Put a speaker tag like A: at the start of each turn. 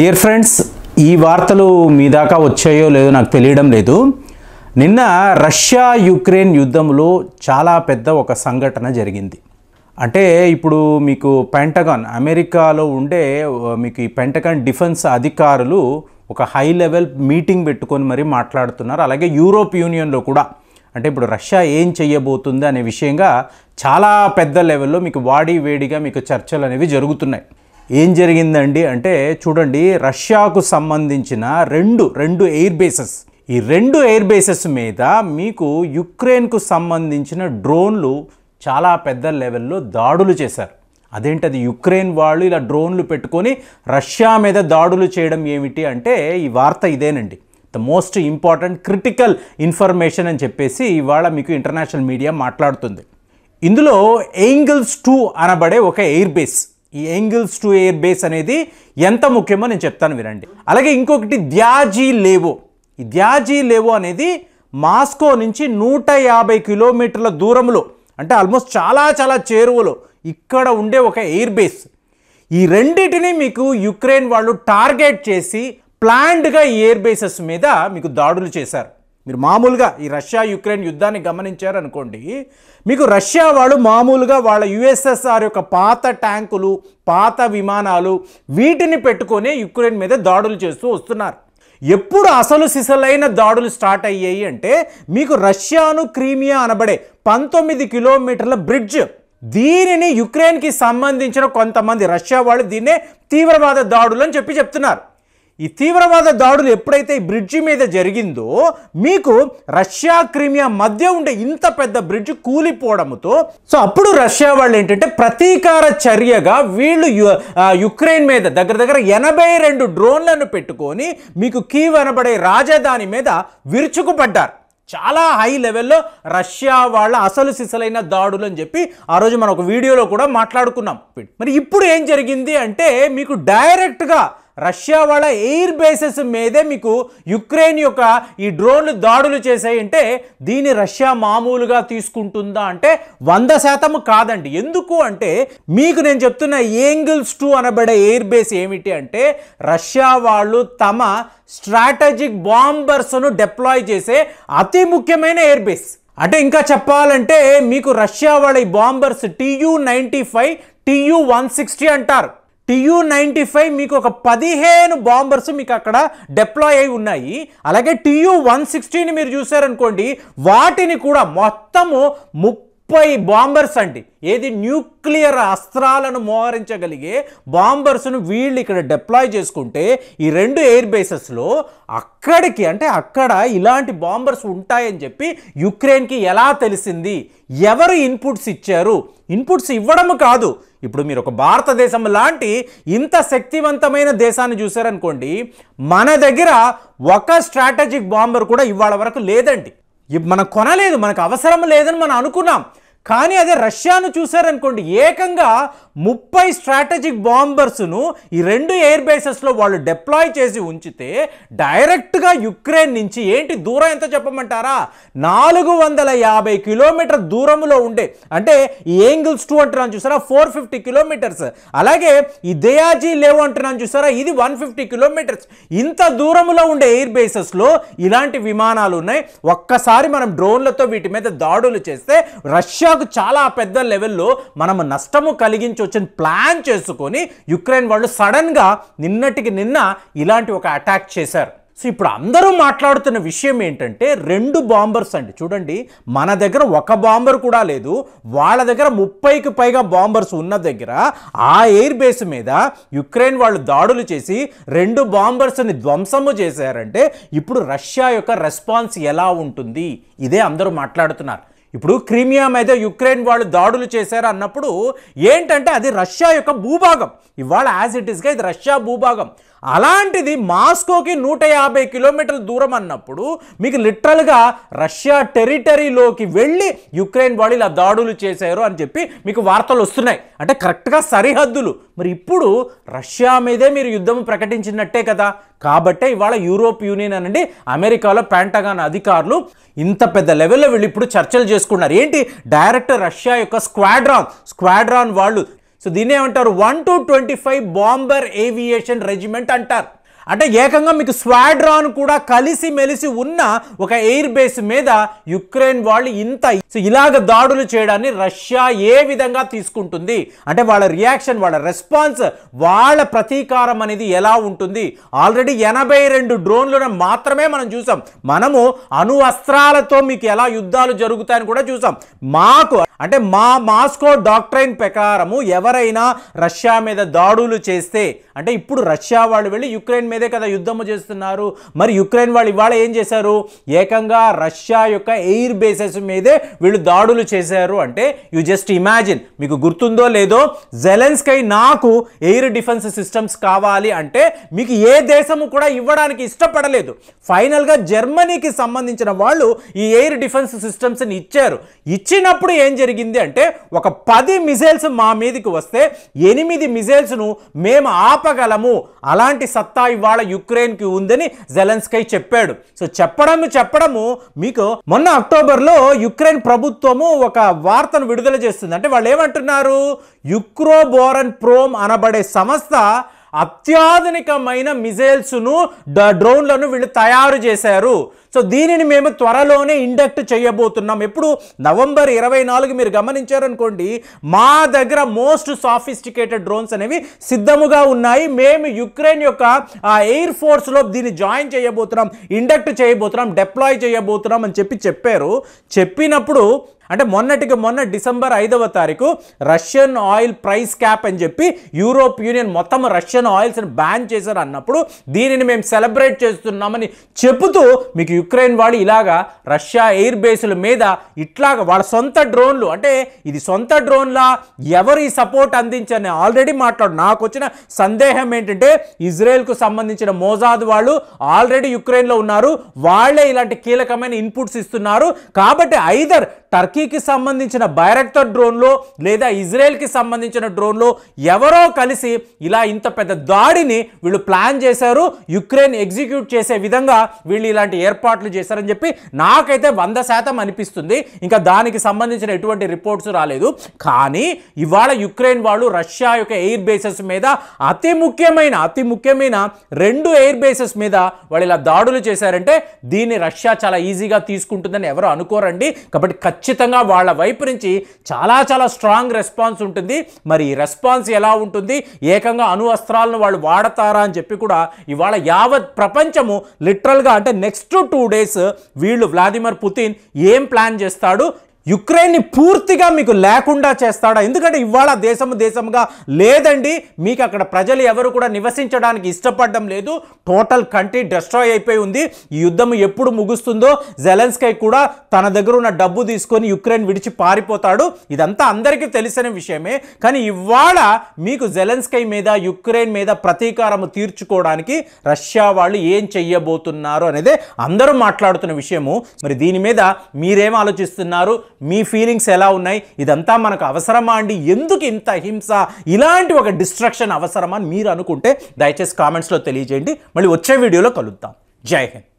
A: Dear friends ఈ వార్తలు మీ దాకా వచ్చాయో లేదో నాకు తెలియడం లేదు. నిన్న రష్యా యుక్రెయిన్ యుద్ధంలో చాలా పెద్ద ఒక సంఘటన జరిగింది. అంటే ఇప్పుడు మీకు పెంటగాన్ అమెరికాలో ఉండే మీకు ఈ పెంటగాన్ డిఫెన్స్ అధికారులు ఒక హై లెవెల్ మీటింగ్ పెట్టుకొని మరి మాట్లాడుతున్నారు. అలాగే యూరోప్ యూనియన్లో కూడా. అంటే ఇప్పుడు రష్యా ఏం చేయబోతుంది అనే విషయంగా చాలా పెద్ద లెవెల్లో మీకు వాడి వేడిగా మీకు చర్చలు అనేవి జరుగుతున్నాయి. ఏం జరిగిందండి అంటే చూడండి రష్యాకు సంబంధించిన రెండు రెండు ఎయిర్ బేసెస్. ఈ రెండు ఎయిర్ బేసెస్ మీద మీకు యుక్రెయిన్కు సంబంధించిన డ్రోన్లు చాలా పెద్ద లెవెల్లో దాడులు చేశారు. అదేంటది? యుక్రెయిన్ వాళ్ళు ఇలా డ్రోన్లు పెట్టుకొని రష్యా మీద దాడులు చేయడం ఏమిటి అంటే ఈ వార్త ఇదేనండి. The most important critical information అని చెప్పేసి ఇవాళ మీకు ఇంటర్నేషనల్ మీడియా మాట్లాడుతుంది. ఇందులో ఏంగిల్స్ టూ అనబడే ఒక ఎయిర్ బేస్. ఈ ఎంగిల్స్ టు ఎయిర్ బేస్ అనేది ఎంత ముఖ్యమో నేను చెప్తాను వినండి. అలాగే ఇంకొకటి ద్యాజీ లేవో. ఈ ద్యాజీ లేవో అనేది మాస్కో నుంచి నూట యాభై కిలోమీటర్ల దూరంలో అంటే ఆల్మోస్ట్ చాలా చాలా చేరువలో ఇక్కడ ఉండే ఒక ఎయిర్ బేస్ ఈ రెండింటిని మీకు యుక్రెయిన్ వాళ్ళు టార్గెట్ చేసి ప్లాన్డ్గా ఈ ఎయిర్ బేసెస్ మీద మీకు దాడులు చేశారు. మీరు మామూలుగా ఈ రష్యా యుక్రెయిన్ యుద్ధాన్ని గమనించారనుకోండి మీకు రష్యా వాళ్ళు మామూలుగా వాళ్ళ యుఎస్ఎస్ఆర్ యొక్క పాత ట్యాంకులు పాత విమానాలు వీటిని పెట్టుకొని యుక్రెయిన్ మీద దాడులు చేస్తూ వస్తున్నారు. ఎప్పుడు అసలు సిసలైన దాడులు స్టార్ట్ అయ్యాయి అంటే మీకు రష్యాను క్రీమియా అనబడే పంతొమ్మిది కిలోమీటర్ల బ్రిడ్జ్ దీనిని యుక్రెయిన్కి సంబంధించిన కొంతమంది రష్యా వాళ్ళు దీన్నే తీవ్రవాద దాడులు అని చెప్పి చెప్తున్నారు. ఈ తీవ్రవాద దాడులు ఎప్పుడైతే ఈ బ్రిడ్జి మీద జరిగిందో మీకు రష్యా క్రిమియా మధ్య ఉండే ఇంత పెద్ద బ్రిడ్జ్ కూలిపోవడంతో సో అప్పుడు రష్యా వాళ్ళు ఏంటంటే ప్రతీకార చర్యగా వీళ్ళు యుక్రెయిన్ మీద దగ్గర దగ్గర ఎనభై రెండు డ్రోన్లను పెట్టుకొని మీకు కీవ్ అనబడే రాజధాని మీద విరుచుకుపడ్డారు. చాలా హై లెవెల్లో రష్యా వాళ్ళ అసలు సిసలైన దాడులు అని చెప్పి ఆ రోజు మనం ఒక వీడియోలో కూడా మాట్లాడుకున్నాం. మరి ఇప్పుడు ఏం జరిగింది అంటే మీకు డైరెక్ట్గా రష్యా వాళ్ళ ఎయిర్ బేసెస్ మీదే మీకు యుక్రెయిన్ యొక్క ఈ డ్రోన్లు దాడులు చేసాయంటే దీన్ని రష్యా మామూలుగా తీసుకుంటుందా అంటే వంద శాతం కాదండి. ఎందుకు అంటే మీకు నేను చెప్తున్న ఏంగిల్స్ టూ అనబడే ఎయిర్ బేస్ ఏమిటి అంటే రష్యా వాళ్ళు తమ స్ట్రాటజిక్ బాంబర్స్ను డిప్లాయ్ చేసే అతి ముఖ్యమైన ఎయిర్ బేస్. అంటే ఇంకా చెప్పాలంటే మీకు రష్యా వాళ్ళ ఈ bombers TU ninety five TU one sixty అంటారు. టియు నైంటీ ఫైవ్ మీకు ఒక పదిహేను బాంబర్స్ మీకు అక్కడ డిప్లాయ్ అయి ఉన్నాయి. అలాగే టియు వన్ సిక్స్టీని మీరు చూసారనుకోండి వాటిని కూడా మొత్తము ముప్పై బాంబర్స్ అండి. ఏది న్యూక్లియర్ అస్త్రాలను మోహరించగలిగే బాంబర్స్ను వీళ్ళు ఇక్కడ డిప్లాయ్ చేసుకుంటే ఈ రెండు ఎయిర్ బేసెస్లో అక్కడికి అంటే అక్కడ ఇలాంటి బాంబర్స్ ఉంటాయని చెప్పి యుక్రెయిన్కి ఎలా తెలిసింది? ఎవరు ఇన్పుట్స్ ఇచ్చారు? ఇన్పుట్స్ ఇవ్వడం కాదు. ఇప్పుడు మీరు ఒక భారతదేశం లాంటి ఇంత శక్తివంతమైన దేశాన్ని చూసారనుకోండి మన దగ్గర ఒక స్ట్రాటజిక్ బాంబర్ కూడా ఇవాళ వరకు లేదండి. మనం కొనలేదు మనకు అవసరం లేదని మనం అనుకున్నాం. కానీ అదే రష్యాను చూసారనుకోండి ఏకంగా ముప్పై స్ట్రాటజిక్ బాంబర్స్ను ఈ రెండు ఎయిర్ బేసెస్లో వాళ్ళు డిప్లాయ్ చేసి ఉంచితే డైరెక్ట్గా యుక్రెయిన్ నుంచి ఏంటి దూరం ఎంత చెప్పమంటారా? నాలుగు వందల యాభై కిలోమీటర్ దూరంలో ఉండే అంటే ఈ ఏంగిల్స్ టూ అంటున్నాను చూసారా? Four fifty kilometres. అలాగే ఈ దయాజీ లేవు అంటున్నాను చూసారా? ఇది వన్ ఫిఫ్టీ కిలోమీటర్స్. ఇంత దూరంలో ఉండే ఎయిర్ బేసెస్లో ఇలాంటి విమానాలు ఉన్నాయి. ఒక్కసారి మనం డ్రోన్లతో వీటి మీద దాడులు చేస్తే రష్యా రష్యాకు చాలా పెద్ద లెవెల్లో మనం నష్టము కలిగించవచ్చని ప్లాన్ చేసుకొని యుక్రెయిన్ వాళ్ళు సడన్గా నిన్నటికి నిన్న ఇలాంటి ఒక అటాక్ చేశారు. సో ఇప్పుడు అందరూ మాట్లాడుతున్న విషయం ఏంటంటే రెండు బాంబర్స్ అండి. చూడండి మన దగ్గర ఒక బాంబర్ కూడా లేదు. వాళ్ళ దగ్గర ముప్పైకి పైగా బాంబర్స్ ఉన్న దగ్గర ఆ ఎయిర్ బేస్ మీద యుక్రెయిన్ వాళ్ళు దాడులు చేసి రెండు బాంబర్స్ని ధ్వంసము చేశారంటే ఇప్పుడు రష్యా యొక్క రెస్పాన్స్ ఎలా ఉంటుంది? ఇదే అందరూ మాట్లాడుతున్నారు. ఇప్పుడు క్రీమియా మీద యుక్రెయిన్ వాళ్ళు దాడులు చేశారు అన్నప్పుడు ఏంటంటే అది రష్యా యొక్క భూభాగం. ఇవాళ యాజ్ ఇట్ ఈస్గా ఇది రష్యా భూభాగం. అలాంటిది మాస్కోకి నూట యాభై కిలోమీటర్ల దూరం అన్నప్పుడు మీకు లిటరల్గా రష్యా టెరిటరీలోకి వెళ్ళి యుక్రెయిన్ వాళ్ళు ఇలా దాడులు చేశారు అని చెప్పి మీకు వార్తలు వస్తున్నాయి. అంటే కరెక్ట్గా సరిహద్దులు. మరి ఇప్పుడు రష్యా మీదే మీరు యుద్ధం ప్రకటించినట్టే కదా. కాబట్టే ఇవాళ యూరోప్ యూనియన్ అనండి అమెరికాలో పెంటగాన్ అధికారులు ఇంత పెద్ద లెవెల్లో వీళ్ళు ఇప్పుడు చర్చలు చేసుకున్నారు. ఏంటి? డైరెక్ట్ రష్యా యొక్క స్క్వాడ్రాన్. స్క్వాడ్రాన్ వాళ్ళు సో దీన్ని ఏమంటారు? One two twenty five bomber aviation regiment అంటారు. అంటే ఏకంగా మీకు స్వాడ్రాన్ కూడా కలిసి మెలిసి ఉన్న ఒక ఎయిర్ బేస్ మీద యుక్రెయిన్ వాళ్ళు ఇంత సో ఇలాగ దాడులు చేయడాన్ని రష్యా ఏ విధంగా తీసుకుంటుంది? అంటే వాళ్ళ రియాక్షన్ వాళ్ళ రెస్పాన్స్ వాళ్ళ ప్రతీకారం అనేది ఎలా ఉంటుంది? ఆల్రెడీ ఎనభై రెండు డ్రోన్లను మాత్రమే మనం చూసాం. మనము అణు అస్త్రాలతో మీకు ఎలా యుద్ధాలు జరుగుతాయని కూడా చూసాం. మాకు అంటే మా మాస్కో డాక్ట్రైన్ ప్రకారము ఎవరైనా రష్యా మీద దాడులు చేస్తే అంటే ఇప్పుడు రష్యా వాళ్ళు వెళ్ళి యుక్రెయిన్ మీదే కదా యుద్ధము చేస్తున్నారు. మరి యుక్రెయిన్ వాళ్ళు ఇవాళ ఏం చేశారు? ఏకంగా రష్యా యొక్క ఎయిర్ బేసెస్ మీదే వీళ్ళు దాడులు చేశారు అంటే యు జస్ట్ ఇమాజిన్ మీకు గుర్తుందో లేదో జెలెన్స్కై నాకు ఎయిర్ డిఫెన్స్ సిస్టమ్స్ కావాలి అంటే మీకు ఏ దేశము కూడా ఇవ్వడానికి ఇష్టపడలేదు. ఫైనల్గా జర్మనీకి సంబంధించిన వాళ్ళు ఈ ఎయిర్ డిఫెన్స్ సిస్టమ్స్ని ఇచ్చారు. ఇచ్చినప్పుడు ఏం జరిగింది? అంటే ఒక పది మిజైల్స్ మా మీదకి వస్తే ఎనిమిది మిజైల్స్ను మేము ఆపగలము. అలాంటి సత్తా ఇవాళ యుక్రెయిన్కి ఉందని జెలెన్స్కై చెప్పాడు. సో చెప్పడము చెప్పడము మీకు మొన్న అక్టోబర్లో యుక్రెయిన్ ప్రభుత్వము ఒక వార్తను విడుదల చేస్తుంది. అంటే వాళ్ళు ఏమంటున్నారు? యుక్రోబోరన్ ప్రోమ్ అనబడే సంస్థ అత్యాధునికమైన మిజైల్స్ను డ్రోన్లను వీళ్ళు తయారు చేశారు. సో దీనిని మేము త్వరలోనే ఇండక్ట్ చేయబోతున్నాం. ఎప్పుడు? నవంబర్ ఇరవై నాలుగు మీరు గమనించారనుకోండి మా దగ్గర మోస్ట్ సాఫిస్టికేటెడ్ డ్రోన్స్ అనేవి సిద్ధముగా ఉన్నాయి. మేము యుక్రెయిన్ యొక్క ఎయిర్ ఫోర్స్లో దీన్ని జాయిన్ చేయబోతున్నాం ఇండక్ట్ చేయబోతున్నాం డెప్లాయ్ చేయబోతున్నాం అని చెప్పి చెప్పారు. చెప్పినప్పుడు అంటే మొన్నటికి మొన్న డిసెంబర్ ఐదవ తారీఖు రష్యన్ ఆయిల్ ప్రైస్ క్యాప్ అని చెప్పి యూరోప్ యూనియన్ మొత్తం రష్యన్ ఆయిల్స్ని బ్యాన్ చేశారు అన్నప్పుడు దీనిని మేము సెలబ్రేట్ చేస్తున్నామని చెబుతూ మీకు యుక్రెయిన్ వాళ్ళు ఇలాగా రష్యా ఎయిర్ బేసుల మీద ఇట్లాగా వాళ్ళ సొంత డ్రోన్లు అంటే ఇది సొంత డ్రోన్లా ఎవరు ఈ సపోర్ట్ అందించారని ఆల్రెడీ మాట్లాడు నాకు వచ్చిన సందేహం ఏంటంటే ఇజ్రాయెల్కు సంబంధించిన మోజాద్ వాళ్ళు ఆల్రెడీ యుక్రెయిన్లో ఉన్నారు. వాళ్ళే ఇలాంటి కీలకమైన ఇన్పుట్స్ ఇస్తున్నారు. కాబట్టి ఐదర్ టర్కీకి సంబంధించిన బైరక్టర్ డ్రోన్లో లేదా ఇజ్రాయెల్కి సంబంధించిన డ్రోన్లో ఎవరో కలిసి ఇలా ఇంత పెద్ద దాడిని వీళ్ళు ప్లాన్ చేశారు యుక్రెయిన్ ఎగ్జిక్యూట్ చేసే విధంగా వీళ్ళు ఇలాంటి ఏర్పాట్లు చేశారని చెప్పి నాకైతే వంద శాతం అనిపిస్తుంది. ఇంకా దానికి సంబంధించిన ఎటువంటి రిపోర్ట్స్ రాలేదు. కానీ ఇవాళ యుక్రెయిన్ వాళ్ళు రష్యా యొక్క ఎయిర్ బేసెస్ మీద అతి ముఖ్యమైన అతి ముఖ్యమైన రెండు ఎయిర్ బేసెస్ మీద వాళ్ళు ఇలా దాడులు చేశారంటే దీన్ని రష్యా చాలా ఈజీగా తీసుకుంటుందని ఎవరు అనుకోరండి. కాబట్టి ఖచ్చితంగా వాళ్ళ వైపు నుంచి చాలా చాలా స్ట్రాంగ్ రెస్పాన్స్ ఉంటుంది. మరి ఈ రెస్పాన్స్ ఎలా ఉంటుంది? ఏకంగా అణు అస్త్రాలను వాళ్ళు వాడతారా అని చెప్పి కూడా ఇవాళ యావత్ ప్రపంచము లిటరల్గా అంటే నెక్స్ట్ టూ డేస్ వీళ్ళు వ్లాదిమిర్ పుతిన్ ఏం ప్లాన్ చేస్తాడు? యుక్రెయిన్ని పూర్తిగా మీకు లేకుండా చేస్తాడా? ఎందుకంటే ఇవాళ దేశము దేశముగా లేదండి. మీకు అక్కడ ప్రజలు ఎవరు కూడా నివసించడానికి ఇష్టపడడం లేదు. టోటల్ కంట్రీ డిస్ట్రాయ్ అయిపోయి ఉంది. ఈ యుద్ధం ఎప్పుడు ముగుస్తుందో జెలెన్స్కై కూడా తన దగ్గర ఉన్న డబ్బు తీసుకొని యుక్రెయిన్ విడిచి పారిపోతాడు. ఇదంతా అందరికీ తెలిసిన విషయమే. కానీ ఇవాళ మీకు జెలెన్స్కై మీద యుక్రెయిన్ మీద ప్రతీకారం తీర్చుకోవడానికి రష్యా వాళ్ళు ఏం చెయ్యబోతున్నారు అనేది అందరూ మాట్లాడుతున్న విషయము. మరి దీని మీద మీరేం ఆలోచిస్తున్నారు? మీ ఫీలింగ్స్ ఎలా ఉన్నాయి? ఇదంతా మనకు అవసరమా అండి? ఎందుకు ఇంత హింస? ఇలాంటి ఒక డిస్ట్రక్షన్ అవసరమా అని మీరు అనుకుంటే దయచేసి కామెంట్స్లో తెలియజేయండి. మళ్ళీ వచ్చే వీడియోలో కలుద్దాం. జై హింద్.